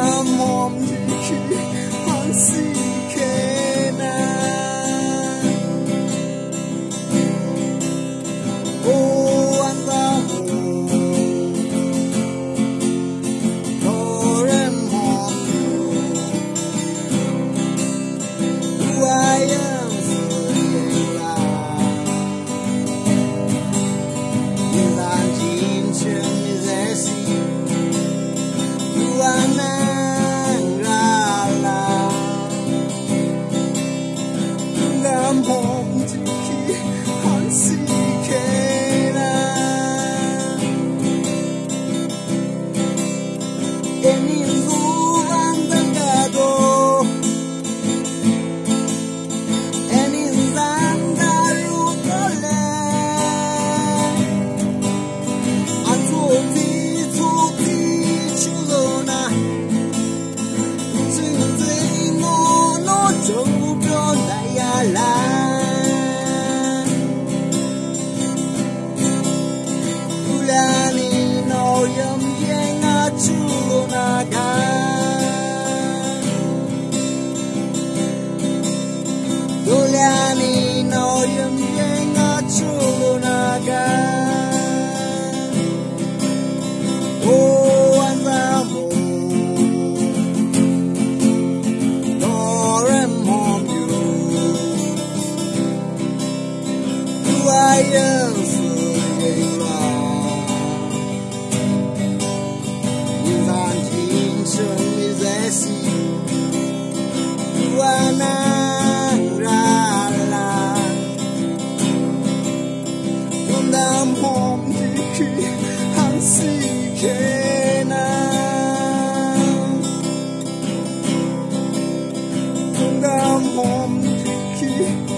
I'm on the key, I see Tsurunakan Dulyani no yum yenga Tsurunakan Oh, azamu Doremon you Do Messi Guanarala Und am Homdiki Hansikena Und am Homdiki Hansikena